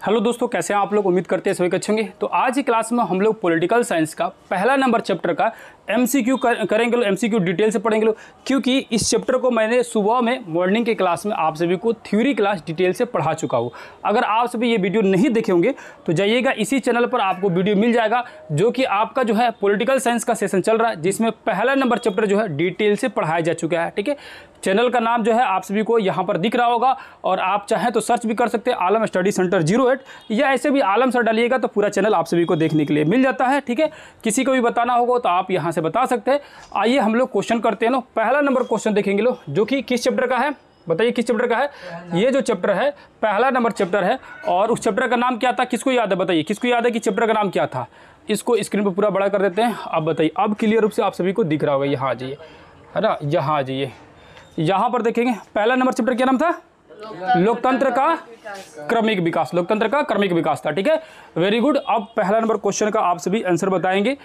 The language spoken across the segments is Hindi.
हेलो दोस्तों कैसे हैं आप लोग? उम्मीद करते हैं सभी अच्छे होंगे। तो आज की क्लास में हम लोग पॉलिटिकल साइंस का पहला नंबर चैप्टर का एमसीक्यू कर, करेंगे लोग एमसीक्यू डिटेल से पढ़ेंगे लोग। क्योंकि इस चैप्टर को मैंने सुबह में मॉर्निंग के क्लास में आप सभी को थ्योरी क्लास डिटेल से पढ़ा चुका हूँ। अगर आप सभी ये वीडियो नहीं देखे होंगे तो जाइएगा इसी चैनल पर आपको वीडियो मिल जाएगा जो कि आपका जो है पोलिटिकल साइंस का सेशन चल रहा है जिसमें पहला नंबर चैप्टर जो है डिटेल से पढ़ाया जा चुका है ठीक है? चैनल का नाम जो है आप सभी को यहाँ पर दिख रहा होगा और आप चाहें तो सर्च भी कर सकते हैं Alam study centre zero eight या ऐसे भी आलम सर डालिएगा तो पूरा चैनल आप सभी को देखने के लिए मिल जाता है, ठीक है? किसी को भी बताना होगा तो आप यहाँ से बता सकते हैं। आइए हम लोग क्वेश्चन करते हैं लो पहला नंबर क्वेश्चन देखेंगे लो, जो कि किस चैप्टर का है? बताइए किस चैप्टर का है? ये जो चैप्टर है, पहला नंबर चैप्टर है, और उस चैप्टर का नाम क्या था? किसको याद है? बताइए, किसको याद है कि चैप्टर का नाम क्या था? इसको स्क्रीन पर पूरा बड़ा कर देते हैं। अब बताइए, अब क्लियर रूप से आप सभी को दिख रहा होगा, यहाँ आ जाइए, है ना? यहाँ आ जाइए। यहाँ पर देखेंगे, पहला नंबर चैप्टर क्या नाम था? लोकतंत्र का क्रमिक विकास, लोकतंत्र का क्रमिक विकास था, ठीक है? वेरी गुड अब पहला नंबर क्वेश्चन का आप सभी आंसर बताएँगे।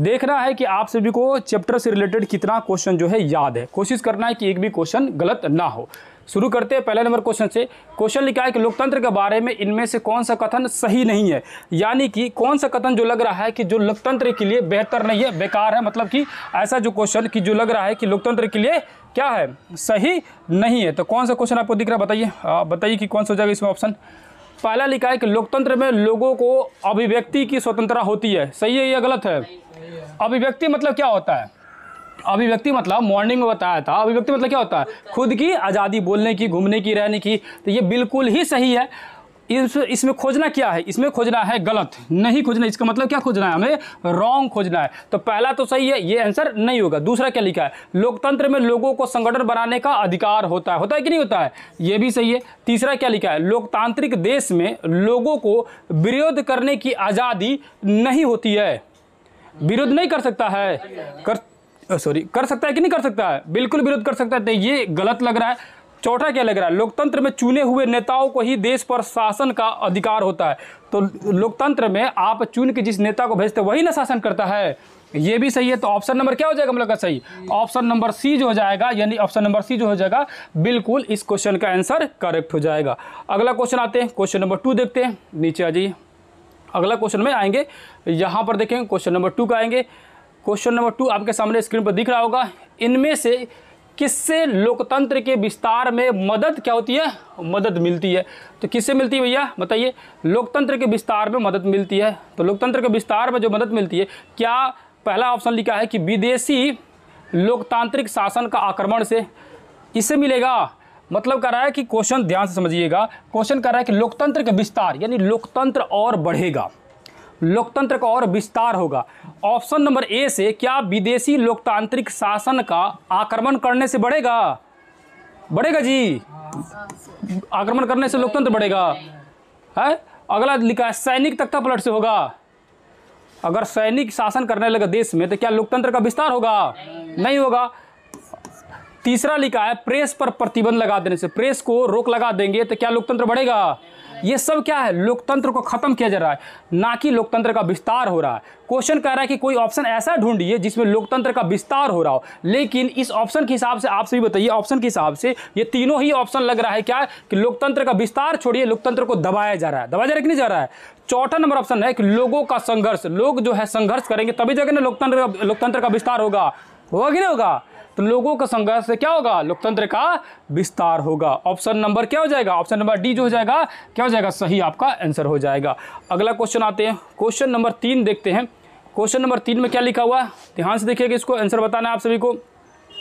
देखना है कि आप सभी को चैप्टर से रिलेटेड कितना क्वेश्चन जो है याद है। कोशिश करना है कि एक भी क्वेश्चन गलत ना हो। शुरू करते हैं पहले नंबर क्वेश्चन से। क्वेश्चन लिखा है कि लोकतंत्र के बारे में इनमें से कौन सा कथन सही नहीं है? यानी कि कौन सा कथन जो लग रहा है कि जो लोकतंत्र के लिए बेहतर नहीं है, बेकार है मतलब कि ऐसा जो क्वेश्चन कि जो लग रहा है कि लोकतंत्र के लिए क्या है? सही नहीं है। तो कौन सा क्वेश्चन आपको दिख रहा है? बताइए। बताइए कि कौन सा हो जाएगा इसमें ऑप्शन पहला लिखा है कि लोकतंत्र में लोगों को अभिव्यक्ति की स्वतंत्रता होती है। सही है या गलत है? अभिव्यक्ति मतलब क्या होता है? अभिव्यक्ति मतलब मॉर्निंग में बताया था। अभिव्यक्ति मतलब क्या होता है? खुद की आज़ादी, बोलने की, घूमने की, रहने की। तो ये बिल्कुल ही सही है। इस, इसमें खोजना क्या है? इसमें खोजना है गलत। नहीं खोजना, इसका मतलब क्या खोजना है? हमें रॉन्ग खोजना है। तो पहला तो सही है, ये आंसर नहीं होगा। दूसरा क्या लिखा है? लोकतंत्र में लोगों को संगठन बनाने का अधिकार होता है। होता है कि नहीं होता है? ये भी सही है। तीसरा क्या लिखा है? लोकतांत्रिक देश में लोगों को विरोध करने की आज़ादी नहीं होती है। विरोध नहीं कर सकता है। कर सॉरी कर सकता है कि नहीं कर सकता है? बिल्कुल विरोध कर सकता है। तो ये गलत लग रहा है। चौथा क्या लग रहा है? लोकतंत्र में चुने हुए नेताओं को ही देश पर शासन का अधिकार होता है। तो लोकतंत्र में आप चुन के जिस नेता को भेजते वही ना शासन करता है। ये भी सही है तो ऑप्शन नंबर क्या हो जाएगा हम लोग का सही? ऑप्शन नंबर सी जो हो जाएगा, यानी ऑप्शन नंबर सी जो हो जाएगा, बिल्कुल इस क्वेश्चन का आंसर करेक्ट हो जाएगा। अगला क्वेश्चन आते हैं, क्वेश्चन नंबर टू देखते हैं। नीचे आ जाइए। अगला क्वेश्चन में आएँगे, यहाँ पर देखेंगे क्वेश्चन नंबर टू का आएँगे। क्वेश्चन नंबर टू आपके सामने स्क्रीन पर दिख रहा होगा। इनमें से किससे लोकतंत्र के विस्तार में मदद क्या होती है? मदद मिलती है। तो किससे मिलती है भैया? बताइए। लोकतंत्र के विस्तार में मदद मिलती है। तो लोकतंत्र के विस्तार में जो मदद मिलती है, क्या पहला ऑप्शन लिखा है कि विदेशी लोकतांत्रिक शासन का आक्रमण से इससे मिलेगा? मतलब कह रहा है कि क्वेश्चन ध्यान से समझिएगा। क्वेश्चन कर रहा है कि लोकतंत्र का विस्तार, यानी लोकतंत्र और बढ़ेगा। लोकतंत्र का और विस्तार होगा। ऑप्शन नंबर ए से क्या विदेशी लोकतांत्रिक शासन का आक्रमण करने से बढ़ेगा? बढ़ेगा जी। आक्रमण करने से लोकतंत्र बढ़ेगा। है? अगला लिखा है, सैनिक तख्ता पलट से होगा। अगर सैनिक शासन करने लगा देश में तो क्या लोकतंत्र का विस्तार होगा? नहीं होगा। तीसरा लिखा है, प्रेस पर प्रतिबंध लगा देने से, प्रेस को रोक लगा देंगे तो क्या लोकतंत्र बढ़ेगा? ये सब क्या है? लोकतंत्र को खत्म किया जा रहा है। ना कि लोकतंत्र का विस्तार हो रहा है। क्वेश्चन कह रहा है कि कोई ऑप्शन ऐसा ढूंढिए जिसमें लोकतंत्र का विस्तार हो रहा हो। लेकिन इस ऑप्शन के हिसाब से आप सभी बताइए ऑप्शन के हिसाब से ये तीनों ही ऑप्शन लग रहा है क्या? कि लोकतंत्र का विस्तार छोड़िए, लोकतंत्र को दबाया जा रहा है। दबाया जा रहा है कि नहीं जा रहा है? चौथा नंबर ऑप्शन है कि लोगों का संघर्ष। लोग जो है संघर्ष करेंगे, तभी जगह ना लोकतंत्र लोकतंत्र का विस्तार होगा। होगा कि नहीं होगा? तो लोगों का संघर्ष से क्या होगा? लोकतंत्र का विस्तार होगा। ऑप्शन नंबर क्या हो जाएगा? ऑप्शन नंबर डी जो हो जाएगा, क्या हो जाएगा? सही आपका आंसर हो जाएगा। अगला क्वेश्चन आते हैं। क्वेश्चन नंबर तीन देखते हैं। क्वेश्चन नंबर तीन में क्या लिखा हुआ है? ध्यान से देखिएगा इसको, आंसर बताना है आप सभी को।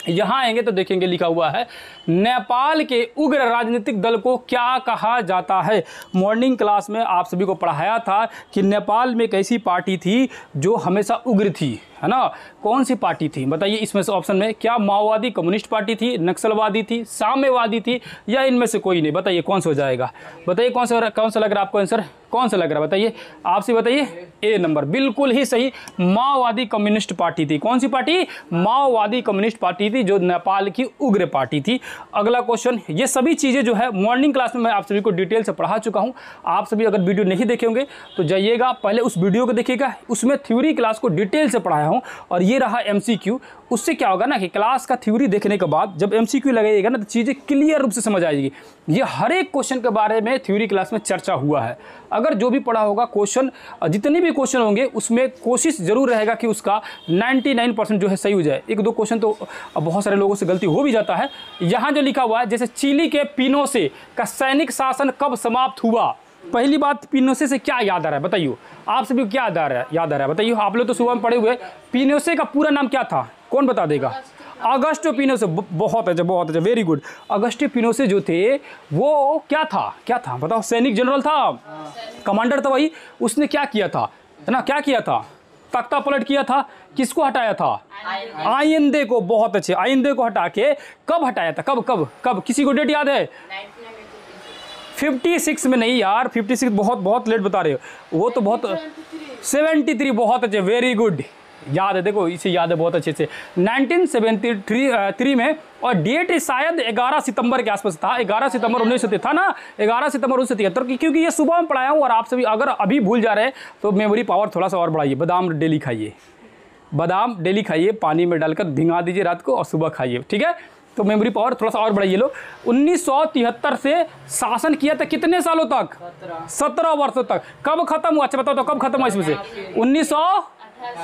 यहाँ आएँगे तो देखेंगे लिखा हुआ है, नेपाल के उग्र राजनीतिक दल को क्या कहा जाता है? मॉर्निंग क्लास में आप सभी को पढ़ाया था कि नेपाल में एक ऐसी पार्टी थी जो हमेशा उग्र थी। है ना? कौन सी पार्टी थी? बताइए इसमें से ऑप्शन में क्या माओवादी, कम्युनिस्ट पार्टी थी, नक्सलवादी थी, साम्यवादी थी या इनमें से कोई नहीं? बताइए कौन सा हो जाएगा? बताइए कौन सा कौन सा लग रहा है आपको आंसर कौन सा लग रहा है? बताइए। आपसे बताइए। ए नंबर बिल्कुल ही सही। माओवादी, कम्युनिस्ट पार्टी थी। कौन सी पार्टी? माओवादी, कम्युनिस्ट पार्टी थी, जो नेपाल की उग्र पार्टी थी। अगला क्वेश्चन ये सभी चीज़ें जो है मॉर्निंग क्लास में मैं आप सभी को डिटेल से पढ़ा चुका हूँ। आप सभी अगर वीडियो नहीं देखे होंगे तो जाइएगा, पहले उस वीडियो को देखिएगा। उसमें थ्योरी क्लास को डिटेल से पढ़ाया हूँ, और ये रहा एमसीक्यू उससे क्या होगा ना कि क्लास का थ्योरी देखने के बाद जब एम लगाइएगा ना तो चीज़ें क्लियर रूप से समझ आएगी। ये हर एक क्वेश्चन के बारे में थ्योरी क्लास में चर्चा हुआ है। अगर जो भी पढ़ा होगा क्वेश्चन जितने भी क्वेश्चन होंगे, उसमें कोशिश ज़रूर रहेगा कि उसका 99 परसेंट जो है सही हो जाए। एक दो क्वेश्चन तो बहुत सारे लोगों से गलती हो भी जाता है। यहाँ जो लिखा हुआ है, जैसे चिली के पीनो से का सैनिक शासन कब समाप्त हुआ? पहली बात पिनोसे से क्या याद आ रहा है? बताइए आप सभी को क्या याद आ रहा है? याद आ रहा है। बताइए आप लोग तो सुबह में पढ़े हुए। पिनोसे का पूरा नाम क्या था? कौन बता देगा? Augusto Pinochet. बहुत अच्छा बहुत अच्छा। वेरी गुड अगस्टो पिनोसे जो थे, वो क्या था? क्या था? बताओ। सैनिक जनरल था? कमांडर था भाई। उसने क्या किया था? है ना? क्या किया था? तख्ता पलट किया था। किसको हटाया था? आइंदे को। बहुत अच्छे। आइंदे को हटा के कब हटाया था? कब कब कब? किसी को डेट याद है? फिफ्टी सिक्स में नहीं यार फिफ्टी सिक्स बहुत बहुत लेट बता रहे हो। वो तो बहुत सेवेंटी थ्री बहुत अच्छे वेरी गुड याद है देखो इसे याद है बहुत अच्छे से। 1973 थ्री में और डेट शायद 11 सितंबर के आसपास था। 11 सितंबर उन्नीस सौ था ना 11 सितंबर उन्नीस सौ तिहत्तर क्योंकि ये सुबह में पढ़ाया हूँ और आप सभी अगर अभी भूल जा रहे हैं तो मेमोरी पावर थोड़ा सा और बढ़ाइए। बादाम डेली खाइए। बादाम डेली खाइए पानी में डालकर भिंगा दीजिए रात को और सुबह खाइए। ठीक है? तो मेमोरी पावर थोड़ा सा और बढ़ाइए लो उन्नीस सौ तिहत्तर से शासन किया था कितने सालों तक? सत्रह। वर्षों तक। कब खत्म हुआ? अच्छा बताओ तो कब खत्म हुआ इसमें से? उन्नीस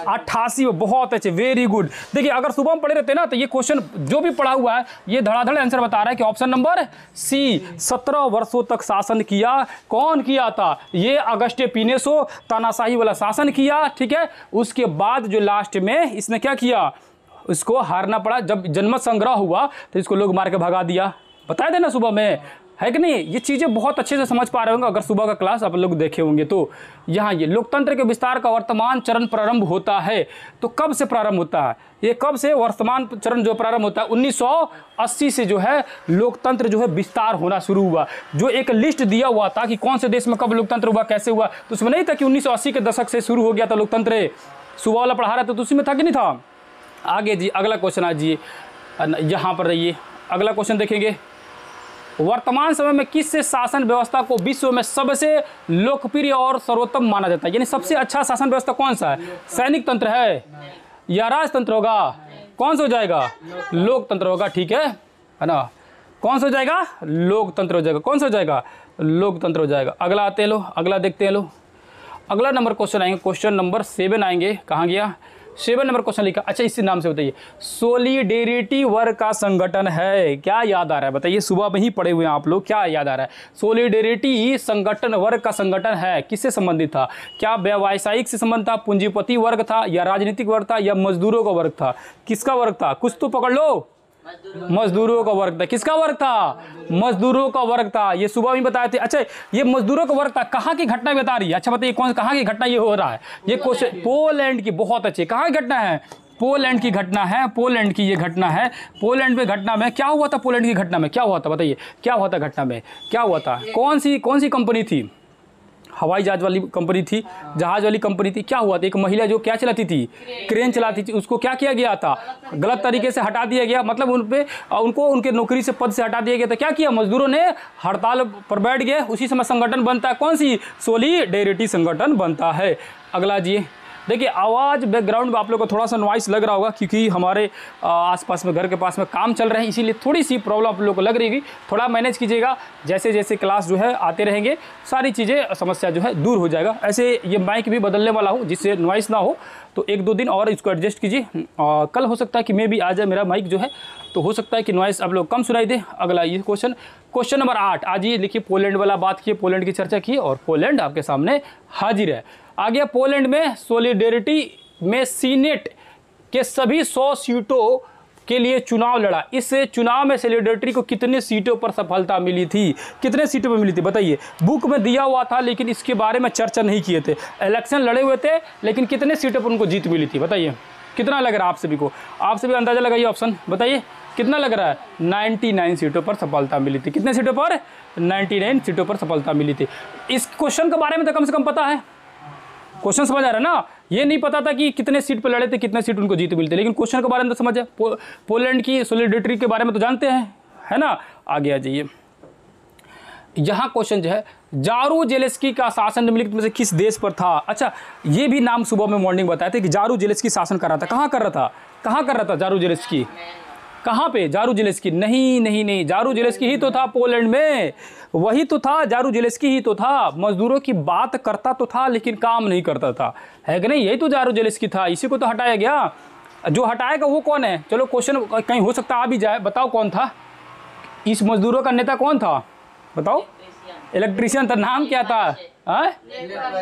अट्ठासी में। बहुत अच्छे वेरी गुड देखिए अगर सुबह में पढ़े रहते ना तो ये क्वेश्चन जो भी पढ़ा हुआ है ये धड़ाधड़ आंसर बता रहा है कि ऑप्शन नंबर सी सत्रह वर्षों तक शासन किया। कौन किया था? ये अगस्टे पीनेसो तानाशाही वाला शासन किया ठीक है? उसके बाद जो लास्ट में इसने क्या किया? इसको हारना पड़ा। जब जनमत संग्रह हुआ तो इसको लोग मार के भगा दिया। बताए थे ना सुबह में? है कि नहीं? ये चीज़ें बहुत अच्छे से समझ पा रहे होंगे, अगर सुबह का क्लास आप लोग देखे होंगे तो। यहाँ ये लोकतंत्र के विस्तार का वर्तमान चरण प्रारंभ होता है। तो कब से प्रारंभ होता है? ये कब से वर्तमान चरण जो प्रारंभ होता है? 1980 से जो है, लोकतंत्र जो है विस्तार होना शुरू हुआ। जो एक लिस्ट दिया हुआ था कि कौन से देश में कब लोकतंत्र हुआ, कैसे हुआ तो उसमें नहीं था कि उन्नीस सौ अस्सी के दशक से शुरू हो गया था लोकतंत्र। सुबह वाला पढ़ा रहा था तो उसी में था कि नहीं था? आगे जी, अगला क्वेश्चन आ जी। यहाँ पर रहिए। अगला क्वेश्चन देखेंगे। वर्तमान समय में किस शासन व्यवस्था को विश्व में सबसे लोकप्रिय और सर्वोत्तम माना जाता है? यानी सबसे अच्छा शासन व्यवस्था कौन सा है? सैनिक तंत्र है या राजतंत्र होगा? कौन सा हो जाएगा? लोकतंत्र होगा, ठीक है? है ना? कौन सा हो जाएगा? लोकतंत्र हो जाएगा। कौन सा हो जाएगा? लोकतंत्र हो जाएगा। अगला आते हैं लो, अगला देखते हैं लो। अगला नंबर क्वेश्चन आएँगे। क्वेश्चन नंबर सेवन आएँगे। कहाँ गया? सेवन नंबर क्वेश्चन लिखा। अच्छा इसी नाम से बताइए। सोलिडेरिटी वर्ग का संगठन है, क्या याद आ रहा है? बताइए, सुबह में ही पढ़े हुए हैं आप लोग, क्या याद आ रहा है? सोलिडेरिटी संगठन वर्ग का संगठन है, किससे संबंधित था? क्या व्यावसायिक से संबंध था, पूंजीपति वर्ग था, या राजनीतिक वर्ग था, या मजदूरों का वर्ग था? किसका वर्ग था? कुछ तो पकड़ लो। मजदूरों का वर्ग था। किसका वर्ग था? मजदूरों का वर्ग था। ये सुबह भी बताए थे। अच्छा ये मजदूरों का वर्ग था। कहाँ की घटना बता रही है? अच्छा बताइए, कौन कहाँ की घटना ये हो रहा है? ये क्वेश्चन पोलैंड की बहुत अच्छी कहाँ की घटना है? पोलैंड की घटना है, पोलैंड की ये घटना है। पोलैंड में घटना में क्या हुआ था? पोलैंड की घटना में क्या हुआ था? बताइए, क्या हुआ था घटना में? क्या हुआ था? कौन सी कौन सी कंपनी थी? हवाई जहाज़ वाली कंपनी थी, जहाज़ वाली कंपनी थी, क्या हुआ था? एक महिला जो क्या चलाती थी? क्रेन चलाती थी, उसको क्या किया गया था? गलत तरीके से हटा दिया गया मतलब उन पर उनको, उनके नौकरी से पद से हटा दिया गया था। क्या किया? मजदूरों ने हड़ताल पर बैठ गए। उसी समय संगठन बनता है। कौन सी? सोली डेरेटी संगठन बनता है। अगला जी देखिए, आवाज़ बैकग्राउंड में आप लोग को थोड़ा सा नॉइस लग रहा होगा क्योंकि हमारे आसपास में, घर के पास में काम चल रहे हैं, इसीलिए थोड़ी सी प्रॉब्लम आप लोग को लग रही होगी। थोड़ा मैनेज कीजिएगा जैसे जैसे क्लास जो है, आते रहेंगे, सारी चीज़ें, समस्या जो है, दूर हो जाएगा। ऐसे ये माइक भी बदलने वाला हूँ, जिससे नॉइस ना हो तो एक दो दिन और इसको एडजस्ट कीजिए। कल हो सकता है कि मे भी आ जाए, मेरा माइक जो है तो हो सकता है कि नॉइस आप लोग कम सुनाई दे। अगला ये क्वेश्चन क्वेश्चन नंबर आठ। आज ये लिखिए पोलैंड वाला बात किए पोलैंड की चर्चा की और पोलैंड आपके सामने हाजिर है। आ गया पोलैंड में सोलिडेरिटी में सीनेट के सभी सौ सीटों के लिए चुनाव लड़ा। इस चुनाव में सोलिडेरिटी को कितने सीटों पर सफलता मिली थी? कितने सीटों पर मिली थी? बताइए। बुक में दिया हुआ था, लेकिन इसके बारे में चर्चा नहीं किए थे। इलेक्शन लड़े हुए थे, लेकिन कितने सीटों पर उनको जीत मिली थी? बताइए। कितना लग रहा है आप सभी को? आप सभी अंदाज़ा लगाइए ऑप्शन बताइए। कितना लग रहा है? 99 सीटों पर सफलता मिली थी। कितने सीटों पर? 99 सीटों पर सफलता मिली थी। इस क्वेश्चन के बारे में तो कम से कम पता है। क्वेश्चन समझ आ रहा है ना? ये नहीं पता था कि कितने सीट पर लड़े थे कितने सीट उनको जीत मिलते। लेकिन क्वेश्चन के बारे में तो समझ है पो, पोलैंड की सोलिडिटी के बारे में तो जानते हैं है ना? आगे आ जाइए। यहाँ क्वेश्चन जो है जारू जेलेस्की का शासन निम्नलिखित में से किस देश पर था? अच्छा ये भी नाम सुबह में मॉर्निंग बताया था कि जारू जेलेस्की शासन कर रहा था। कहाँ कर रहा था? कहाँ कर रहा था जारू जेलेस्की? कहाँ पे? Jaruzelski? नहीं नहीं नहीं जारू जेलेस्की ही तो था पोलैंड में। वही तो था, जारू जेलेस्की ही तो था। मजदूरों की बात करता तो था, लेकिन काम नहीं करता था। है कि नहीं? यही तो जारू जेलेस्की था। इसी को तो हटाया गया। जो हटाएगा वो कौन है? चलो क्वेश्चन कहीं हो सकता आ भी जाए। बताओ कौन था? इस मजदूरों का नेता कौन था? बताओ। इलेक्ट्रीशियन था। नाम क्या था? हाँ?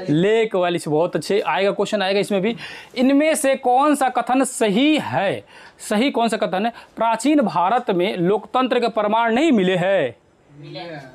लेक से बहुत अच्छे। आएगा क्वेश्चन आएगा इसमें भी। इनमें से कौन सा कथन सही है? सही कौन सा कथन है? प्राचीन भारत में लोकतंत्र के प्रमाण नहीं मिले हैं।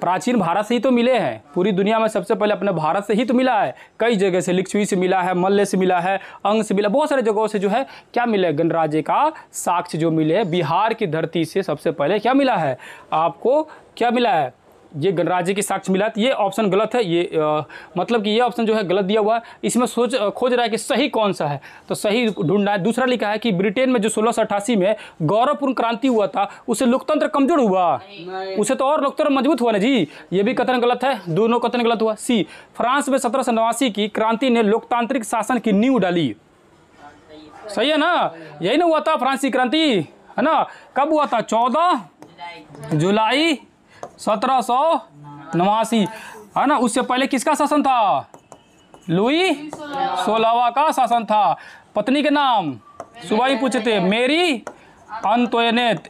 प्राचीन भारत से ही तो मिले हैं। पूरी दुनिया में सबसे पहले अपने भारत से ही तो मिला है। कई जगह से लिखछुई से मिला है, मल्ले से मिला है, अंग से मिला, बहुत सारे जगहों से जो है, क्या मिले? गणराज्य का साक्ष्य जो मिले, बिहार की धरती से सबसे पहले क्या मिला है? आपको क्या मिला है? ये गणराज्य की साक्ष्य मिला। तो ये ऑप्शन गलत है। ये आ, मतलब कि ये ऑप्शन जो है गलत दिया हुआ है। इसमें सोच खोज रहा है कि सही कौन सा है। तो सही ढूंढना है। दूसरा लिखा है कि ब्रिटेन में जो सोलह में गौरवपूर्ण क्रांति हुआ था उससे लोकतंत्र कमज़ोर हुआ। उसे तो और लोकतंत्र मज़बूत हुआ ना जी। ये भी कथन गलत है। दोनों कथन गलत हुआ। सी फ्रांस में सत्रह सौ नवासी की क्रांति ने लोकतांत्रिक शासन की नींव डाली। सही है ना? यही ना हुआ था फ्रांसी क्रांति है ना? कब हुआ था? चौदह जुलाई। सत्रह सौ नवासी। है ना? उससे पहले किसका शासन था? लुई सोलहवा का शासन था। पत्नी के नाम सुबह ही पूछे थे मेरी अंतोनेत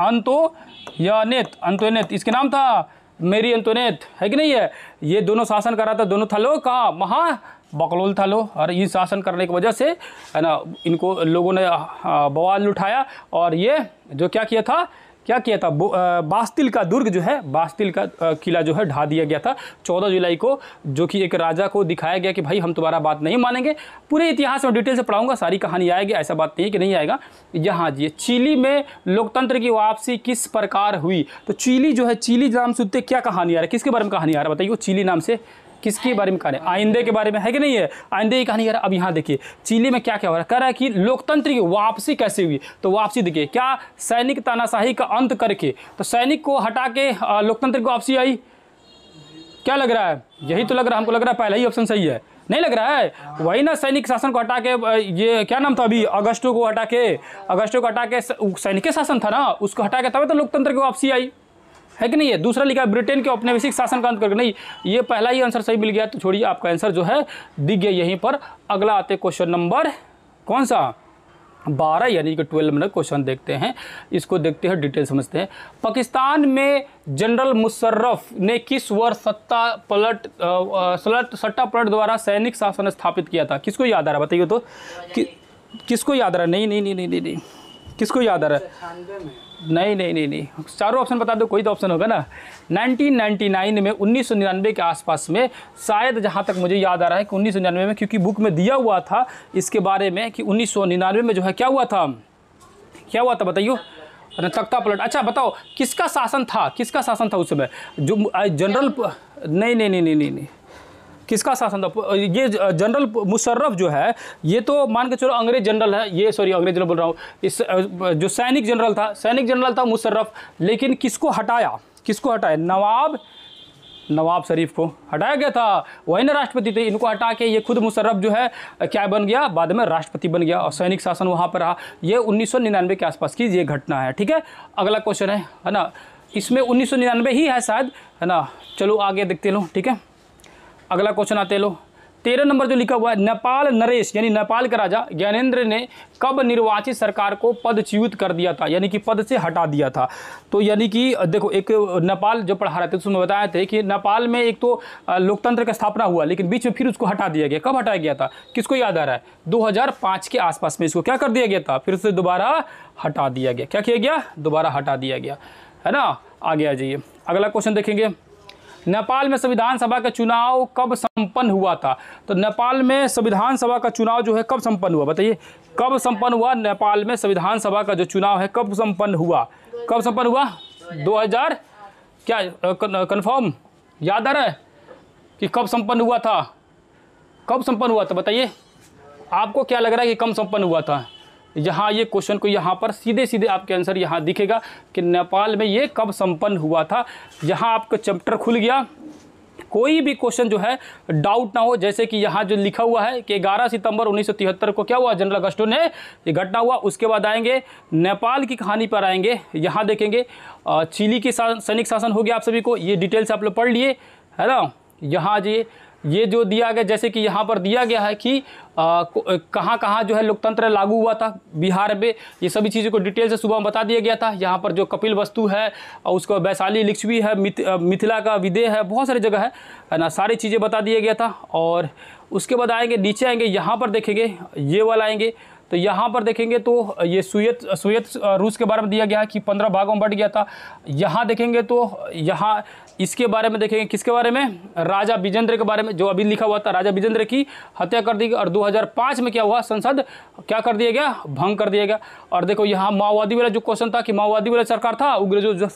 अंतो यनेत अंतोनेत इसके नाम था मेरी अंतोनेत है कि नहीं है? ये दोनों शासन कर रहा था। दोनों था लो कहा महा बकलोल था लो और ये शासन करने की वजह से, है ना, इनको लोगों ने बवाल उठाया और ये जो क्या किया था? क्या किया था? बास्तिल का दुर्ग जो है, बास्तिल का किला जो है ढा दिया गया था। चौदह जुलाई को जो कि एक राजा को दिखाया गया कि भाई हम तुम्हारा बात नहीं मानेंगे। पूरे इतिहास में डिटेल से पढ़ाऊँगा, सारी कहानी आएगी, ऐसा बात नहीं कि नहीं आएगा। यहाँ जी, चिली में लोकतंत्र की वापसी किस प्रकार हुई? तो चिली जो है, चिली नाम सुनते क्या कहानी आ रहा है? किसके बारे में कहानी आ रहा है? बताइए चिली नाम से किसके बारे में कहानी आइंदे के बारे में है कि नहीं है? आइंदे की कहानी, यार, अब यहाँ देखिए, चिली में क्या क्या हो रहा है? कह रहा है कि लोकतंत्र की वापसी कैसे हुई? तो वापसी देखिए, क्या सैनिक तानाशाही का अंत करके तो सैनिक को हटा के लोकतंत्र की वापसी आई? क्या लग रहा है? यही तो लग रहा है, हमको लग रहा है पहला ही ऑप्शन सही है। नहीं लग रहा है? वही ना सैनिक शासन को हटा के ये क्या नाम था अभी? अगस्टो को हटा के, अगस्टो को हटा के सैनिक शासन था ना? उसको हटा के तभी तो लोकतंत्र की वापसी आई। है कि नहीं है? दूसरा लिखा है ब्रिटेन के औपनिवेशिक शासन का अंत करके। नहीं ये पहला ही आंसर सही मिल गया। तो छोड़िए आपका आंसर जो है दिख गया यहीं पर। अगला आते क्वेश्चन नंबर कौन सा? बारह यानी कि ट्वेल्व मिनट क्वेश्चन देखते हैं। इसको देखते हैं डिटेल समझते हैं। पाकिस्तान में जनरल मुशर्रफ ने किस वर्ष सत्ता पलट सलट सट्टा पलट द्वारा सैनिक शासन स्थापित किया था? किसको याद आ रहा है? बताइए तो। कि, किसको याद आ रहा नहीं नहीं नहीं नहीं नहीं, नहीं। किसको याद आ रहा है? नहीं नहीं नहीं नहीं। चारों ऑप्शन बता दो कोई तो ऑप्शन होगा ना। 1999 में उन्नीस सौ निन्यानवे के आसपास में शायद जहाँ तक मुझे याद आ रहा है कि उन्नीस सौ निन्यानवे में क्योंकि बुक में दिया हुआ था इसके बारे में कि उन्नीस में जो है क्या हुआ था? क्या हुआ था बताइए तख्ता पलट। अच्छा बताओ किसका शासन था? किसका शासन था उस समय? जो जनरल नहीं नहीं नहीं नहीं नहीं, नहीं। किसका शासन था ये जनरल मुशर्रफ जो है, ये तो मान के चलो अंग्रेज़ जनरल है, ये सॉरी अंग्रेज़ जनरल बोल रहा हूँ। इस जो सैनिक जनरल था, सैनिक जनरल था मुशर्रफ लेकिन किसको हटाया? किसको हटाया? नवाब नवाब शरीफ को हटाया गया था। वही ना राष्ट्रपति थे, इनको हटा के ये खुद मुशर्रफ जो है क्या बन गया? बाद में राष्ट्रपति बन गया और सैनिक शासन वहाँ पर रहा। ये उन्नीस सौ निन्यानवे के आसपास की ये घटना है, ठीक है? अगला क्वेश्चन है है ना? इसमें उन्नीस सौ निन्यानवे ही है शायद, है ना? चलो आगे देखते लो ठीक है? अगला क्वेश्चन आते लो। तेरह नंबर जो लिखा हुआ है, नेपाल नरेश, यानी नेपाल के राजा ज्ञानेंद्र ने कब निर्वाचित सरकार को पदच्युत कर दिया था? यानी कि पद से हटा दिया था। तो यानी कि, देखो, एक नेपाल जो पढ़ा रहे थे, उसमें बताए थे कि नेपाल में एक तो लोकतंत्र का स्थापना हुआ, लेकिन बीच में फिर उसको हटा दिया गया। कब हटाया गया था? किसको याद आ रहा है? दो के आसपास में इसको क्या कर दिया गया था? फिर से दोबारा हटा दिया गया। क्या किया गया? दोबारा हटा दिया गया। है ना? आगे आ जाइए। अगला क्वेश्चन देखेंगे। नेपाल में संविधान सभा का चुनाव कब संपन्न हुआ था? तो नेपाल में संविधान सभा का चुनाव जो है कब संपन्न हुआ? बताइए, कब संपन्न हुआ नेपाल में संविधान सभा का जो चुनाव है, कब संपन्न हुआ? कब संपन्न हुआ? 2000 क्या कंफर्म याद आ रहा है कि कब संपन्न हुआ था? कब संपन्न हुआ था, बताइए। आपको क्या लग रहा है कि कम संपन्न हुआ था? यहाँ ये क्वेश्चन को यहाँ पर सीधे सीधे आपके आंसर यहाँ दिखेगा कि नेपाल में ये कब संपन्न हुआ था। यहाँ आपका चैप्टर खुल गया। कोई भी क्वेश्चन जो है डाउट ना हो। जैसे कि यहाँ जो लिखा हुआ है कि 11 सितंबर उन्नीस सौ तिहत्तर को क्या हुआ? जनरल अगस्टो ने ये घटना हुआ। उसके बाद आएँगे, नेपाल की कहानी पर आएँगे। यहाँ देखेंगे चिली की सैनिक शासन हो गया आप सभी को। ये डिटेल्स आप लोग पढ़ लिए, है ना? यहाँ जी ये जो दिया गया जैसे कि यहाँ पर दिया गया है कि कहाँ कहाँ जो है लोकतंत्र लागू हुआ था बिहार में ये सभी चीज़ों को डिटेल से सुबह में बता दिया गया था। यहाँ पर जो कपिल वस्तु है और उसको वैशाली लिच्छवी है मिथ, मिथिला का विदेह है बहुत सारी जगह है ना सारी चीज़ें बता दिया गया था। और उसके बाद आएँगे नीचे आएँगे यहाँ पर देखेंगे ये वाला आएँगे तो यहाँ पर देखेंगे तो ये सुयत सुयत रूस के बारे में दिया गया है कि पंद्रह भागों में बढ़ गया था। यहाँ देखेंगे तो यहाँ इसके बारे में देखेंगे किसके बारे में? राजा विजेंद्र के बारे में जो अभी लिखा हुआ था राजा विजेंद्र की हत्या कर दी गई और 2005 में क्या हुआ? संसद क्या कर दिया गया? भंग कर दिया गया। और देखो यहाँ माओवादी वाला जो क्वेश्चन था कि माओवादी वाला सरकार था उग्र जो,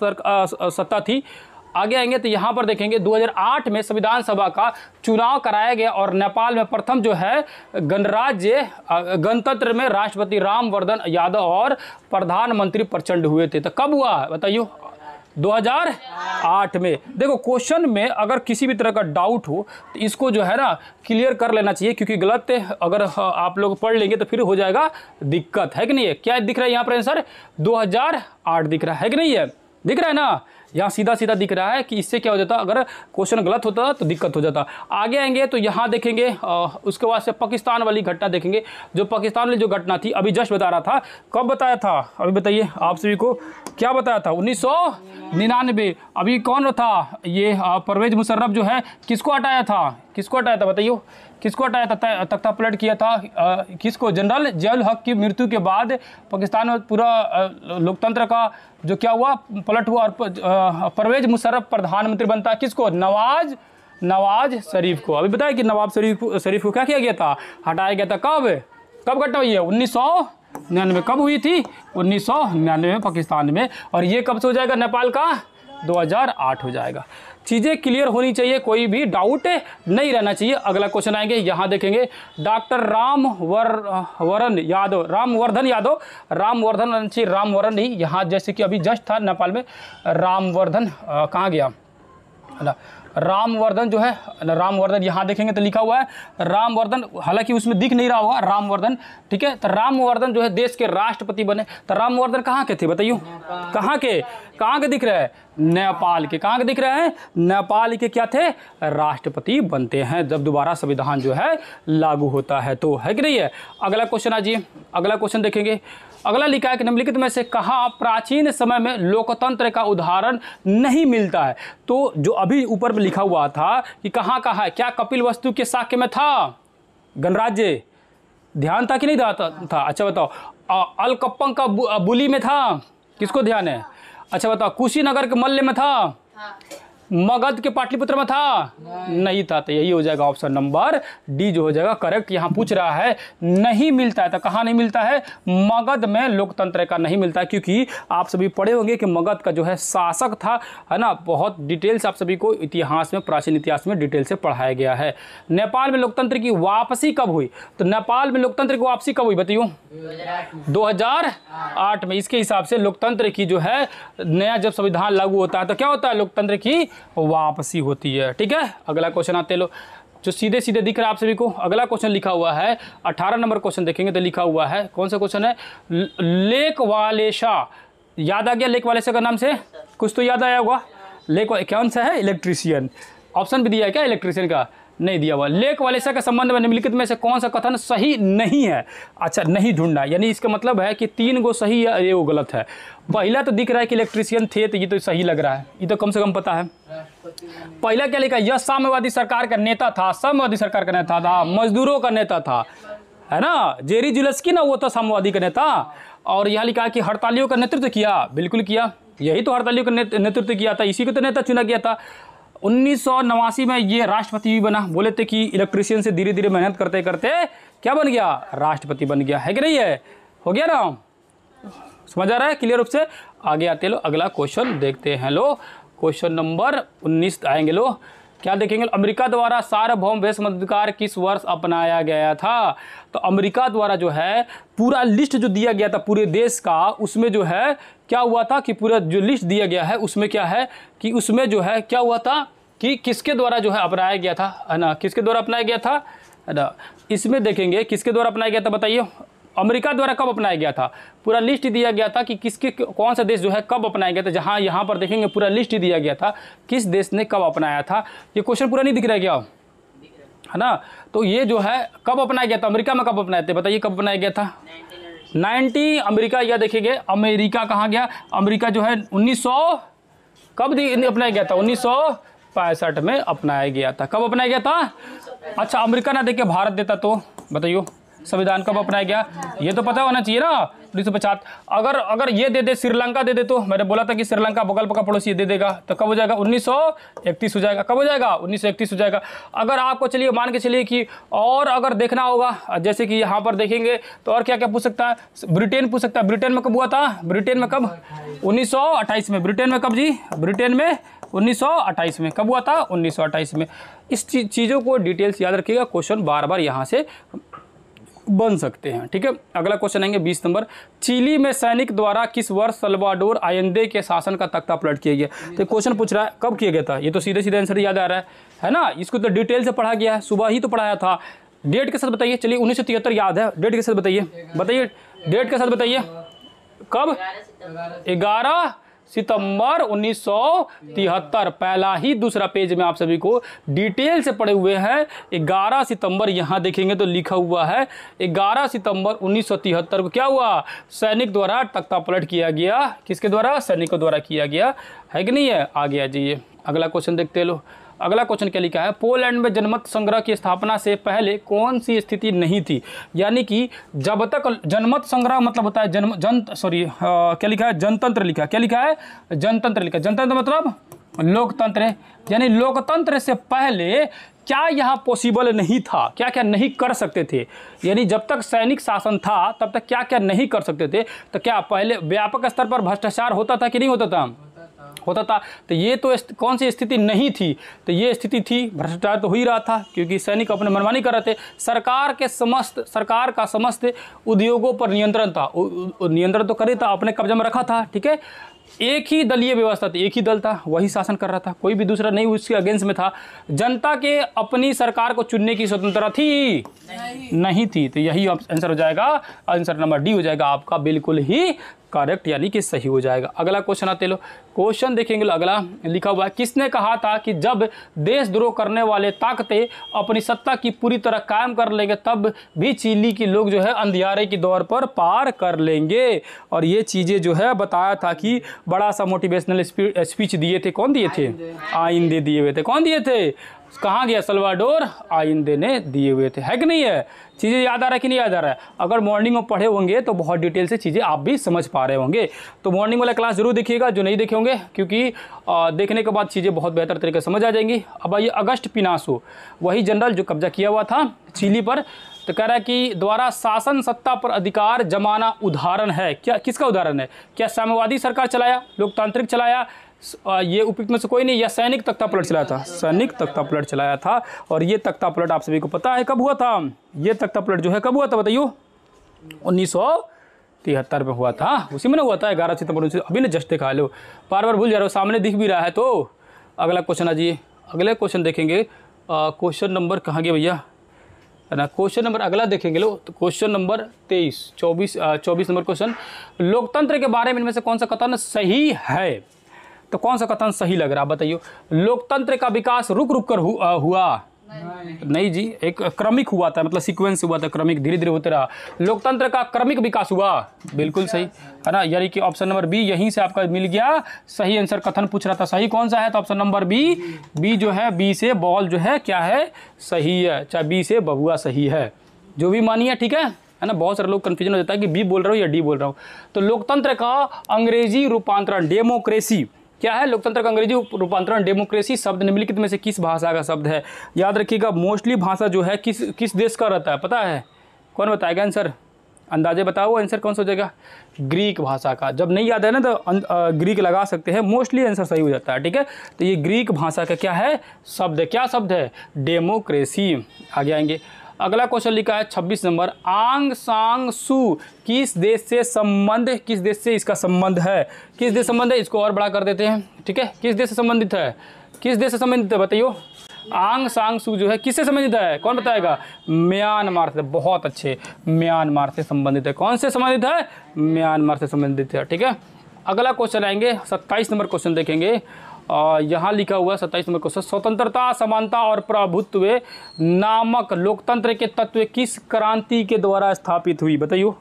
सत्ता थी आगे आएँगे तो यहाँ पर देखेंगे 2008 में संविधान सभा का चुनाव कराया गया और नेपाल में प्रथम जो है गणराज्य गणतंत्र में राष्ट्रपति रामवर्धन यादव और प्रधानमंत्री प्रचंड हुए थे। तो कब हुआ? बताइए 2008 में। देखो क्वेश्चन में अगर किसी भी तरह का डाउट हो तो इसको जो है ना क्लियर कर लेना चाहिए, क्योंकि गलत अगर आप लोग पढ़ लेंगे तो फिर हो जाएगा दिक्कत, है कि नहीं है? क्या दिख रहा है यहाँ पर आंसर 2008 दिख रहा है कि नहीं है? दिख रहा है ना? यहाँ सीधा सीधा दिख रहा है कि इससे क्या हो जाता? अगर क्वेश्चन गलत होता तो दिक्कत हो जाता। आगे आएँगे तो यहाँ देखेंगे आ, उसके बाद से पाकिस्तान वाली घटना देखेंगे। जो पाकिस्तान वाली जो घटना थी अभी जस्ट बता रहा था। कब बताया था? अभी बताइए आप सभी को। क्या बताया था? उन्नीस अभी कौन था? ये परवेज मुशर्रफ जो है किसको हटाया था? किसको हटाया था? बताइए किसको हटाया था? तख्ता पलट किया था। किसको? जनरल जयल हक की मृत्यु के बाद पाकिस्तान में पूरा लोकतंत्र का जो क्या हुआ? पलट हुआ और परवेज मुशर्रफ प्रधानमंत्री बनता। किसको? नवाज़ नवाज़ शरीफ को। अभी बताया कि नवाब शरीफ शरीफ को क्या किया गया था? हटाया गया था कब? कब घटना हुई है? उन्नीस सौ निन्यानवे। कब हुई थी? उन्नीस सौ निन्यानवे में पाकिस्तान में। और ये कब से हो जाएगा? नेपाल का? 2008 हो जाएगा। चीज़ें क्लियर होनी चाहिए, कोई भी डाउट नहीं रहना चाहिए। अगला क्वेश्चन आएँगे, यहाँ देखेंगे। डॉक्टर राम वर, वरन यादव, रामवर्धन यादव, रामवर्धन रामवरन नहीं, यहाँ जैसे कि अभी जस्ट था नेपाल में, रामवर्धन कहाँ गया? रामवर्धन जो है रामवर्धन यहाँ देखेंगे तो लिखा हुआ है, रामवर्धन, हालाँकि उसमें दिख नहीं रहा होगा, रामवर्धन, ठीक है? तो रामवर्धन जो है देश के राष्ट्रपति बने। तो रामवर्धन कहाँ के थे बताइयो कहाँ के? कहाँ के दिख रहे हैं? नेपाल के। कहाँ के दिख रहे हैं? नेपाल के क्या थे? राष्ट्रपति बनते हैं, जब दोबारा संविधान जो है लागू होता है तो है कि नहीं है? अगला क्वेश्चन आ अगला क्वेश्चन देखेंगे। अगला लिखा है कि निम्नलिखित में से कहा प्राचीन समय में लोकतंत्र का उदाहरण नहीं मिलता है। तो जो अभी ऊपर में लिखा हुआ था कि कहाँ कहाँ है क्या कपिल वस्तु के साक्य में था? गणराज्य। ध्यान था कि नहीं था, था? अच्छा बताओ अलकप्पंग का बुली में था? किसको ध्यान है? अच्छा बताओ कुशीनगर के मल्ले में था? मगध के पाटलिपुत्र में था? नहीं।, नहीं था तो यही हो जाएगा ऑप्शन नंबर डी जो हो जाएगा करेक्ट यहाँ पूछ रहा है नहीं मिलता है तो कहाँ नहीं मिलता है? मगध में लोकतंत्र का नहीं मिलता है क्योंकि आप सभी पढ़े होंगे कि मगध का जो है शासक था है ना? बहुत डिटेल्स आप सभी को इतिहास में प्राचीन इतिहास में डिटेल से पढ़ाया गया है। नेपाल में लोकतंत्र की वापसी कब हुई? तो नेपाल में लोकतंत्र की वापसी कब हुई बताइयो? दो में। इसके हिसाब से लोकतंत्र की जो है नया जब संविधान लागू होता है तो क्या होता है? लोकतंत्र की वापसी होती है। ठीक है? अगला क्वेश्चन आते लो। जो सीधे सीधे दिख रहा है आप सभी को, अगला क्वेश्चन लिखा हुआ है, अठारह नंबर क्वेश्चन देखेंगे तो लिखा हुआ है, कौन सा क्वेश्चन है? लेक वालेशा याद आ गया लेक वालेशा का नाम से? कुछ तो याद आया होगा। लेक कौन सा है? इलेक्ट्रीशियन। ऑप्शन भी दिया है क्या इलेक्ट्रीशियन का? नहीं दिया हुआ। लेक वालेसा के संबंध में निम्नलिखित में से कौन सा कथन सही नहीं है? अच्छा नहीं ढूंढना। यानी इसका मतलब है कि तीन गो सही है ये वो गलत है। पहला तो दिख रहा है कि इलेक्ट्रीशियन थे तो ये तो सही लग रहा है। ये तो कम से कम पता है। पहला क्या लिखा यह साम्यवादी सरकार का नेता था, साम्यवादी सरकार का नेता था, मजदूरों का नेता था। है ना? जेरी जुलस्की ना, वो था साम्यवादी का नेता। और यहाँ लिखा कि हड़तालियों का नेतृत्व किया। बिल्कुल किया। यही तो हड़तालियों का नेतृत्व किया था। इसी को तो नेता चुना गया था। उन्नीस सौ नवासी में ये राष्ट्रपति भी बना। बोले थे कि इलेक्ट्रिशियन से धीरे धीरे मेहनत करते करते क्या बन गया? राष्ट्रपति बन गया। है कि नहीं है? हो गया ना? समझ आ रहा है? क्लियर रूप से? आगे आते लो, अगला क्वेश्चन देखते हैं लो। क्वेश्चन नंबर उन्नीस आएँगे लो। क्या देखेंगे, अमेरिका द्वारा सार्वभौम वैश्व मताधिकार किस वर्ष अपनाया गया था? तो अमेरिका द्वारा जो है, पूरा लिस्ट जो दिया गया था पूरे देश का, उसमें जो है, क्या हुआ था कि पूरा जो लिस्ट दिया गया है, उसमें क्या है कि उसमें जो है, क्या हुआ था कि किसके द्वारा जो है अपनाया गया था? है ना, किसके द्वारा अपनाया गया था? है ना, इसमें देखेंगे, किसके द्वारा अपनाया गया था, बताइए। अमेरिका द्वारा कब अपनाया गया था? पूरा लिस्ट दिया गया था कि किसके, कौन सा देश जो है कब अपनाया गया था, जहाँ यहाँ पर देखेंगे पूरा लिस्ट दिया गया था किस देश ने कब अपनाया था। ये क्वेश्चन पूरा नहीं दिख रहा क्या? है ना? तो ये जो है, कब अपनाया गया था? अमेरिका में कब अपनाए थे? बताइए कब अपनाया गया था? नाइनटी, अमेरिका, या देखेंगे, अमेरिका कहाँ गया? अमेरिका जो है 1900 कब अपनाया गया था? उन्नीस पैंसठ में अपनाया गया था। कब अपनाया गया था? अच्छा अमेरिका ना देखे भारत देता तो बताइए संविधान कब अपनाया गया? ये तो पता होना चाहिए ना, उन्नीस सौ पचास। अगर अगर ये दे दे, श्रीलंका दे दे तो मैंने बोला था कि श्रीलंका बगल का पड़ोसी दे देगा तो कब हो जाएगा? उन्नीस सौ इकतीस हो जाएगा। कब हो जाएगा? उन्नीस सौ इकतीस हो जाएगा। अगर आपको चलिए, मान के चलिए कि और अगर देखना होगा, जैसे कि यहाँ पर देखेंगे तो और क्या क्या पूछ सकता है? ब्रिटेन पूछ सकता है। ब्रिटेन में कब हुआ था? ब्रिटेन में कब? उन्नीस सौ अट्ठाइस में। ब्रिटेन में कब जी? ब्रिटेन में 1928 में। कब हुआ था? 1928 में। इस चीज़ों को डिटेल्स याद रखिएगा। क्वेश्चन बार बार यहाँ से बन सकते हैं, ठीक है? अगला क्वेश्चन आएँगे बीस नंबर। चिली में सैनिक द्वारा किस वर्ष सलवाडोर आयंदे के शासन का तख्ता पलट किया गया? तो क्वेश्चन पूछ रहा है, कब किया गया था? ये तो सीधे सीधे आंसर याद आ रहा है। है ना? इसको तो डिटेल से पढ़ा गया है, सुबह ही तो पढ़ाया था। डेट के साथ बताइए, चलिए उन्नीस सौ तिहत्तर याद है। डेट के साथ बताइए। बताइए डेट के साथ बताइए। कब? ग्यारह सितंबर उन्नीस सौ तिहत्तर। पहला ही दूसरा पेज में आप सभी को डिटेल से पढ़े हुए हैं। 11 सितंबर यहाँ देखेंगे तो लिखा हुआ है। 11 सितंबर उन्नीस सौ तिहत्तर को क्या हुआ? सैनिक द्वारा तख्ता पलट किया गया। किसके द्वारा? सैनिकों द्वारा किया गया। है कि नहीं है? आगे आ जाइए। अगला क्वेश्चन देखते लो। अगला क्वेश्चन क्या लिखा है? पोलैंड में जनमत संग्रह की स्थापना से पहले कौन सी स्थिति नहीं थी? यानी कि जब तक जनमत संग्रह मतलब होता है जन्म जन सॉरी क्या लिखा है? जनतंत्र लिखा क्या लिखा है? जनतंत्र लिखा जनतंत्र मतलब लोकतंत्र यानी लोकतंत्र से पहले क्या यहाँ पॉसिबल नहीं था? क्या क्या नहीं कर सकते थे? यानी जब तक सैनिक शासन था, तब तक क्या क्या नहीं कर सकते थे? तो क्या पहले व्यापक स्तर पर भ्रष्टाचार होता था कि नहीं होता था? होता था। तो ये तो कौन सी स्थिति नहीं थी? तो ये स्थिति थी, भ्रष्टाचार तो हो ही रहा था, क्योंकि सैनिक अपने मनमानी कर रहे थे। सरकार के समस्त, सरकार का समस्त उद्योगों पर नियंत्रण था। नियंत्रण तो करे था, अपने कब्जे में रखा था, ठीक है? एक ही दलीय व्यवस्था थी एक ही दल था वही शासन कर रहा था कोई भी दूसरा नहीं उसके अगेंस्ट में था। जनता के अपनी सरकार को चुनने की स्वतंत्रता थी। नहीं, नहीं थी तो यही आंसर हो जाएगा। आंसर नंबर डी हो जाएगा आपका बिल्कुल ही करेक्ट यानी कि सही हो जाएगा। अगला क्वेश्चन आते लो। क्वेश्चन देखेंगे लो अगला लिखा हुआ है किसने कहा था कि जब देशद्रोह करने वाले ताकतें अपनी सत्ता की पूरी तरह कायम कर लेंगे तब भी चिली के लोग जो है अंधियारे के दौर पर पार कर लेंगे। और ये चीज़ें जो है बताया था कि बड़ा सा मोटिवेशनल स्पीच दिए थे। कौन दिए थे? आइंदे। दिए हुए थे। कौन दिए थे? कहाँ गया? सलवाडोर? आइंदे ने दिए हुए थे। है कि नहीं है? चीज़ें याद आ रहा है कि नहीं याद आ रहा है? अगर मॉर्निंग में पढ़े होंगे तो बहुत डिटेल से चीज़ें आप भी समझ पा रहे होंगे। तो मॉर्निंग वाला क्लास ज़रूर देखिएगा जो नहीं देखे होंगे क्योंकि आ, देखने के बाद चीज़ें बहुत बेहतर तरीके से समझ आ जाएँगी। अब आइए अगस्त पिनासो। वही जनरल जो कब्जा किया हुआ था चिली पर तो कह रहा है कि द्वारा शासन सत्ता पर अधिकार जमाना उदाहरण है। क्या, किसका उदाहरण है? क्या साम्यवादी सरकार चलाया? लोकतांत्रिक चलाया? ये उपयुक्त में से कोई नहीं, या सैनिक तख्ता पलट चलाया था? सैनिक तख्ता पलट चलाया था, और ये तख्ता पलट आप सभी को पता है कब हुआ था? ये तख्ता पलट जो है कब हुआ था बताइए उन्नीस सौ तिहत्तर में हुआ था। उसी में ना हुआ था, ग्यारह सितंबर उन्नीस अभी ना जस्ट दिखा लो। बार बार भूल जा रहे हो, सामने दिख भी रहा है तो। अगला क्वेश्चन आ जाइए अगले क्वेश्चन देखेंगे। क्वेश्चन नंबर कहाँ गया भैया? ना? क्वेश्चन नंबर अगला देखेंगे लोग। तो क्वेश्चन नंबर तेईस चौबीस चौबीस नंबर क्वेश्चन लोकतंत्र के बारे में इनमें से कौन सा कथन सही है? तो कौन सा कथन सही लग रहा बताइए। लोकतंत्र का विकास रुक रुक कर हु, आ, हुआ। नहीं।, नहीं जी एक क्रमिक हुआ था मतलब सीक्वेंस हुआ था क्रमिक धीरे धीरे होते रहा। लोकतंत्र का क्रमिक विकास हुआ। बिल्कुल सही। है ना? यानी कि ऑप्शन नंबर बी यहीं से आपका मिल गया। सही आंसर कथन पूछ रहा था। सही कौन सा है? तो ऑप्शन नंबर बी बी जो है बी से बॉल जो है क्या है? सही है। चाहे बी से बहुआ सही है। जो भी मानिए ठीक है? है ना? बहुत सारे लोग कन्फ्यूज़न हो जाता है कि बी बोल रहा हूँ या डी बोल रहा हूँ। तो लोकतंत्र का अंग्रेज़ी रूपांतरण डेमोक्रेसी क्या है? लोकतंत्र का अंग्रेज़ी रूपांतरण, डेमोक्रेसी शब्द निम्नलिखित में से किस भाषा का शब्द है? याद रखिएगा, मोस्टली भाषा जो है किस किस देश का रहता है, पता है? कौन बताएगा आंसर? अंदाजे बताओ, आंसर कौन सा हो जाएगा ग्रीक भाषा का। जब नहीं याद है ना तो ग्रीक लगा सकते हैं, मोस्टली आंसर सही हो जाता है, ठीक है? तो ये ग्रीक भाषा का क्या है? शब्द क्या शब्द है? डेमोक्रेसी। आगे आएँगे। अगला क्वेश्चन लिखा है छब्बीस नंबर। आंग सांग सू, किस देश से संबंध, किस देश से इसका संबंध है? किस देश संबंध है? इसको और बड़ा कर देते हैं, ठीक है? किस देश से संबंधित है? किस देश से संबंधित है, बताइयो। आंग सांग सू जो है, किससे संबंधित है? कौन बताएगा? म्यांमार से, बहुत अच्छे। म्यांमार से संबंधित है। कौन से संबंधित है? म्यांमार से संबंधित है, ठीक है? अगला क्वेश्चन आएँगे, सत्ताईस नंबर क्वेश्चन देखेंगे। यहाँ लिखा हुआ है, सत्ताईस नंबर क्वेश्चन स्वतंत्रता, समानता और प्रभुत्व नामक लोकतंत्र के तत्व किस क्रांति के द्वारा स्थापित हुई? बताइयो।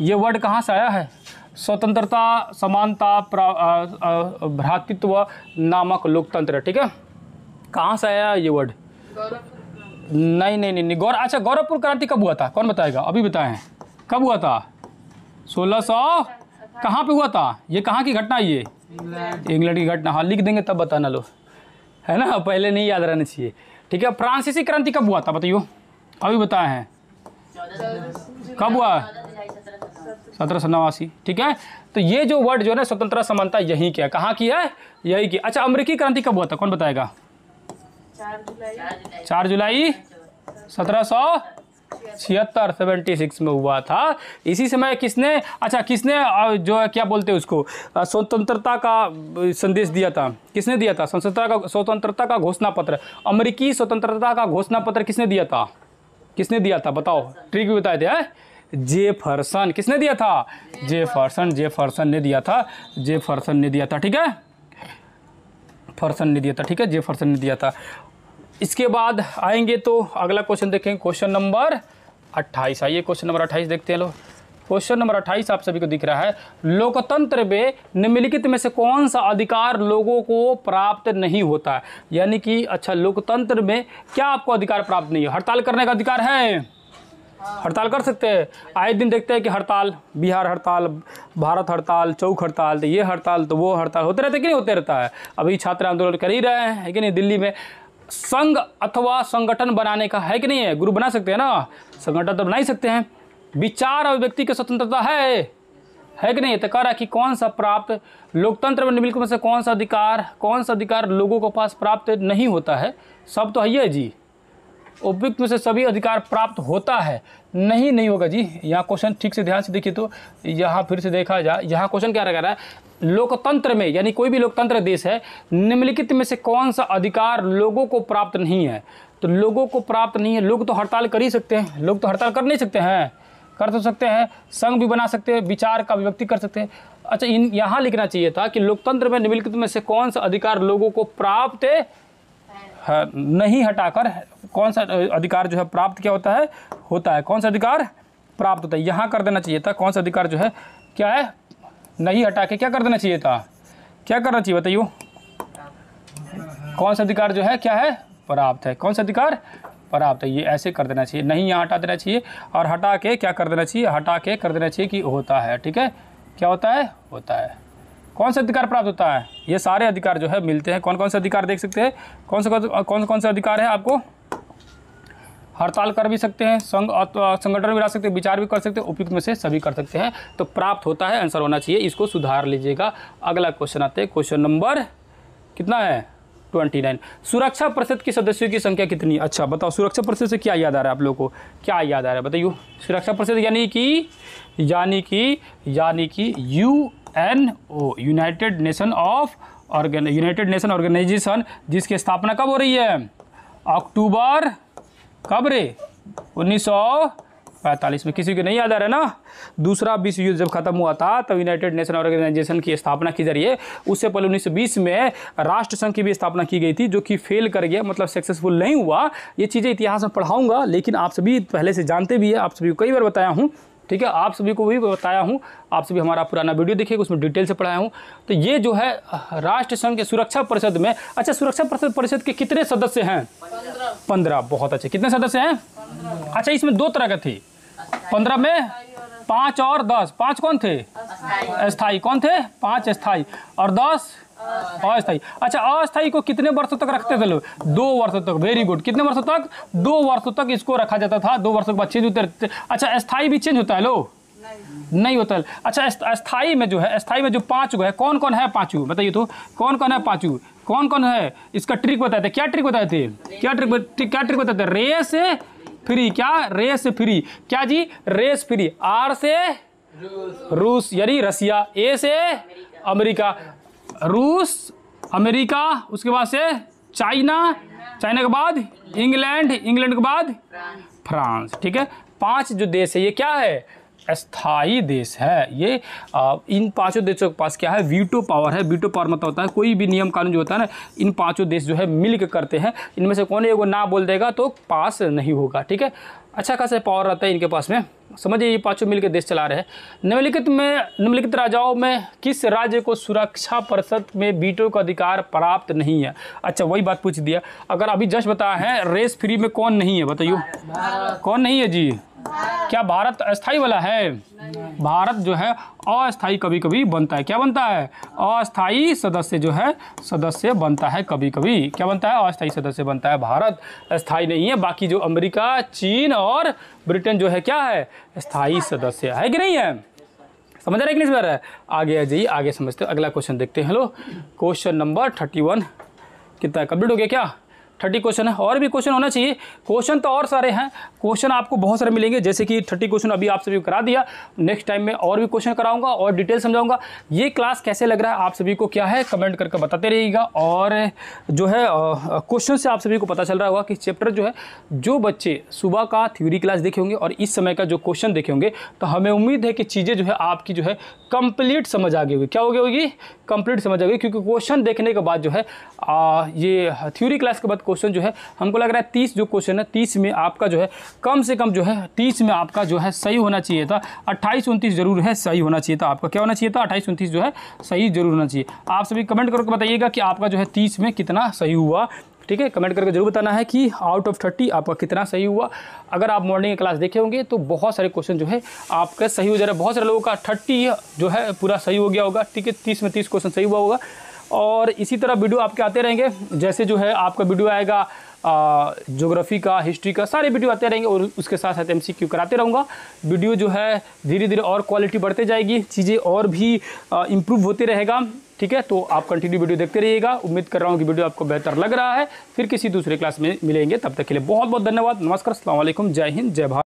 ये वर्ड कहाँ से आया है? स्वतंत्रता, समानता, प्रा- भ्रातृत्व नामक लोकतंत्र, ठीक है? कहाँ से आया ये वर्ड नहीं नहीं नहीं नहीं, गौर अच्छा गौरवपुर क्रांति कब हुआ था? कौन बताएगा? अभी बताएँ। कब हुआ था? सोलह सौ कहाँ पे हुआ था? ये कहाँ की घटना ये? इंग्लैंड। की घटना। हाँ लिख देंगे तब बताना लो। है ना? पहले नहीं याद रहना चाहिए। ठीक है फ्रांसीसी क्रांति कब हुआ था बताइयो? अभी बताए हैं। कब हुआ? सत्रह सौ नवासी। ठीक है? तो ये जो वर्ड जो है ना स्वतंत्रता समानता यही की है। कहाँ की है? यही की। अच्छा अमेरिकी क्रांति कब हुआ था? कौन बताएगा? चार जुलाई। सत्रह सौ छिहत्तर, सेवेंटी सिक्स में हुआ था। इसी समय किसने अच्छा किसने जो है, क्या बोलते हैं उसको? स्वतंत्रता का संदेश दिया था। किसने दिया था? स्वतंत्रता का स्वतंत्रता का घोषणा पत्र अमेरिकी स्वतंत्रता का घोषणा पत्र किसने दिया था? किसने दिया था? बताओ। ट्रिक भी बताए थे, हैं? जेफरसन। किसने दिया था? जेफरसन जेफरसन ने दिया था। जेफरसन ने दिया था, ठीक है? फरसन ने दिया था, ठीक है? जेफरसन ने दिया था। इसके बाद आएँगे तो अगला क्वेश्चन देखेंगे क्वेश्चन नंबर 28 आइए क्वेश्चन नंबर 28 देखते हैं लोग क्वेश्चन नंबर 28 आप सभी को दिख रहा है, लोकतंत्र में निम्नलिखित में से कौन सा अधिकार लोगों को प्राप्त नहीं होता? है यानी कि अच्छा लोकतंत्र में क्या आपको अधिकार प्राप्त नहीं है? हड़ताल करने का अधिकार है? हड़ताल कर सकते हैं। आए दिन देखते हैं कि हड़ताल, बिहार हड़ताल, भारत हड़ताल, चौक हड़ताल तो ये हड़ताल तो वो हड़ताल होते रहते कि नहीं होते रहता है? अभी छात्र आंदोलन कर ही रहे हैं कि नहीं? दिल्ली में संघ अथवा संगठन बनाने का है कि नहीं है? गुरु बना सकते हैं ना? संगठन तो बना ही सकते हैं। विचार अभिव्यक्ति व्यक्ति की स्वतंत्रता है। है कि नहीं? तो कह रहा कि कौन सा प्राप्त लोकतंत्र में निम्नलिखित में से कौन सा अधिकार, कौन सा अधिकार लोगों के पास प्राप्त नहीं होता है? सब तो है जी। उपयुक्त में से सभी अधिकार प्राप्त होता है। नहीं नहीं होगा जी। यहाँ क्वेश्चन ठीक से ध्यान से देखिए तो यहाँ फिर से देखा जाए यहाँ क्वेश्चन क्या रह रहा है? लोकतंत्र में, यानी कोई भी लोकतंत्र देश है, निम्नलिखित में से कौन सा अधिकार लोगों को प्राप्त नहीं है? तो लोगों को प्राप्त नहीं है। लोग तो हड़ताल कर ही सकते हैं। लोग तो हड़ताल कर नहीं सकते हैं। कर तो सकते हैं, संघ भी बना सकते हैं, विचार का अभिव्यक्ति कर सकते हैं। अच्छा इन यहाँ लिखना चाहिए था कि लोकतंत्र में निम्नलिखित में से कौन सा अधिकार लोगों को प्राप्त नहीं हटाकर कौन सा अधिकार जो है प्राप्त क्या होता है? होता है। कौन सा अधिकार? प्राप्त होता है। यहाँ कर देना चाहिए था। कौन सा अधिकार जो है? क्या है? नहीं हटा के क्या कर देना चाहिए था? क्या करना चाहिए बताइयो? कौन सा अधिकार जो है? क्या है? प्राप्त है। कौन सा अधिकार? प्राप्त है। ये ऐसे कर देना चाहिए। नहीं यहाँ हटा देना चाहिए। और हटा के क्या कर देना चाहिए? हटा के कर देना चाहिए कि होता है। ठीक है? क्या होता है? होता है। कौन सा अधिकार प्राप्त होता है? ये सारे अधिकार जो है मिलते हैं। कौन कौन से अधिकार देख सकते हैं? कौन सा कौन कौन से अधिकार है आपको? हड़ताल कर भी सकते हैं अथवा संगठन भी ला सकते हैं, विचार भी कर सकते हैं, उपयुक्त में से सभी कर सकते हैं। तो प्राप्त होता है, आंसर होना चाहिए। इसको सुधार लीजिएगा। अगला क्वेश्चन आते हैं। क्वेश्चन नंबर कितना है? Twenty nine. सुरक्षा परिषद के सदस्यों की संख्या कितनी? अच्छा बताओ, सुरक्षा परिषद से क्या याद आ रहा है आप लोगों को? क्या याद आ रहा है? बताइए। सुरक्षा परिषद यानी कि यानी कि यानी कि U N O United Nation of organ United Nation Organisation जिसकी स्थापना कब हो रही है? अक्टूबर कब रे? 1945 में। किसी को नहीं याद आ रहा है ना? दूसरा विश्व युद्ध जब खत्म हुआ था, तब यूनाइटेड नेशन ऑर्गेनाइजेशन की स्थापना की ज़रिए उससे पहले 1920 में राष्ट्र संघ की भी स्थापना की गई थी, जो कि फेल कर गया मतलब सक्सेसफुल नहीं हुआ। ये चीज़ें इतिहास में पढ़ाऊँगा, लेकिन आप सभी पहले से जानते भी है, आप सभी को कई बार बताया हूँ। ठीक है आप सभी को भी बताया हूँ आप सभी हमारा पुराना वीडियो देखिएगा उसमें डिटेल से पढ़ाया हूँ। तो ये जो है राष्ट्र संघ के सुरक्षा परिषद में अच्छा सुरक्षा परिषद परिषद के कितने सदस्य हैं? पंद्रह। बहुत अच्छे। कितने सदस्य हैं? अच्छा इसमें दो तरह का थी। पंद्रह में पाँच और दस। पाँच कौन थे? अस्थाई। कौन थे? पाँच अस्थाई। और दस? अस्थाई अच्छा अस्थाई को कितने वर्षों तक रखते थे लोग? दो वर्षों तक। वेरी गुड कितने वर्षों तक? दो वर्षों तक इसको रखा जाता था। दो वर्षों के बाद चेंज होते अच्छा अस्थाई भी चेंज होता है लो? नहीं। होता है। अच्छा अस्थाई में जो है अस्थाई में जो पाँच गो है कौन कौन है पाँचों? बताइए तो। कौन कौन है पाँचों? कौन कौन है? इसका ट्रिक बताए थे क्या ट्रिक बताए थे? क्या ट्रिक क्या ट्रिक बताए थे? रे से फ्री क्या? रे से फ्री क्या जी? रेस फ्री आर से? रूस यानी रसिया। ए से? अमेरिका। रूस अमेरिका उसके बाद से चाइना चाइना के बाद इंग्लैंड इंग्लैंड के बाद फ्रांस। ठीक है? पाँच जो देश है ये क्या है? स्थायी देश है। ये आ, इन पाँचों देशों के पास क्या है? वीटो पावर है। वीटो पावर मतलब होता है कोई भी नियम कानून जो होता है ना इन पाँचों देश जो है मिल के करते हैं। इनमें से कौन एगो ना बोल देगा तो पास नहीं होगा ठीक है? अच्छा खासा पावर रहता है इनके पास में। समझिए ये पाँचों मिलकर देश चला रहे हैं। निम्नलिखित में निम्नलिखित राजाओं में किस राज्य को सुरक्षा परिषद में वीटो का अधिकार प्राप्त नहीं है? अच्छा वही बात पूछ दिया। अगर अभी जस्ट बताया है रेस फ्री में कौन नहीं है बताइए। कौन नहीं है जी? क्या भारत अस्थाई वाला है? भारत जो है अस्थाई कभी कभी बनता है। क्या बनता है? अस्थाई सदस्य जो है, सदस्य बनता है कभी कभी क्या बनता है? अस्थाई सदस्य बनता है भारत। स्थायी नहीं है, बाकी जो अमेरिका, चीन और ब्रिटेन जो है, क्या है? स्थायी सदस्य है कि नहीं है? समझ रहे इंग्लिश में आगे आ जाइए, आगे समझते अगला क्वेश्चन देखते हैं। Hello question number thirty one कितना कंप्लीट हो गया क्या? थर्टी क्वेश्चन है, और भी क्वेश्चन होना चाहिए। क्वेश्चन तो और सारे हैं, क्वेश्चन आपको बहुत सारे मिलेंगे, जैसे कि थर्टी क्वेश्चन अभी आप सभी को करा दिया। नेक्स्ट टाइम में और भी क्वेश्चन कराऊँगा और डिटेल समझाऊँगा। ये क्लास कैसे लग रहा है आप सभी को, क्या है, कमेंट करके बताते रहिएगा। और जो है क्वेश्चन से आप सभी को पता चल रहा होगा कि चैप्टर जो है, जो बच्चे सुबह का थ्योरी क्लास देखे होंगे और इस समय का जो क्वेश्चन देखे होंगे तो हमें उम्मीद है कि चीज़ें जो है, आपकी जो है, कंप्लीट समझ आ गई होगी। क्या हो गई होगी? कंप्लीट समझ आ गई, क्योंकि क्वेश्चन देखने के बाद जो है ये थ्योरी क्लास के बाद क्वेश्चन जो है, हमको लग रहा है तीस जो क्वेश्चन है, तीस में आपका जो है, कम से कम जो है, तीस में आपका जो है सही होना चाहिए था। अट्ठाईस उनतीस ज़रूर है, सही होना चाहिए था आपका। क्या होना चाहिए था? अट्ठाईस उनतीस जो है, सही ज़रूर होना चाहिए। आप सभी कमेंट करके बताइएगा कि आपका जो है तीस में कितना सही हुआ। ठीक है? कमेंट करके ज़रूर बताना है कि आउट ऑफ़ थर्टी आपका कितना सही हुआ। अगर आप मॉर्निंग क्लास देखे होंगे तो बहुत सारे क्वेश्चन जो है, आपका सही हो जा रहा है। बहुत सारे लोगों का थर्टी जो है, पूरा सही हो गया होगा। ठीक है? तीस में तीस क्वेश्चन सही हुआ होगा। और इसी तरह वीडियो आपके आते रहेंगे। जैसे जो है आपका वीडियो आएगा जोग्राफ़ी का, हिस्ट्री का, सारे वीडियो आते रहेंगे और उसके साथ साथ एमसीक्यू कराते रहूँगा। वीडियो जो है धीरे धीरे और क्वालिटी बढ़ते जाएगी, चीज़ें और भी इम्प्रूव होते रहेगा, ठीक है? तो आप कंटिन्यू वीडियो देखते रहिएगा। उम्मीद कर रहा हूँ कि वीडियो आपको बेहतर लग रहा है। फिर किसी दूसरे क्लास में मिलेंगे। तब तक के लिए बहुत बहुत धन्यवाद। नमस्कार अल्लाम जय हिंद, जय भारत।